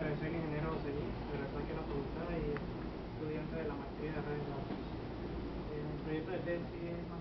Soy ingeniero José Luis, de la La Facultad y estudiante de la maestría de redes de datos. El proyecto de tesis es más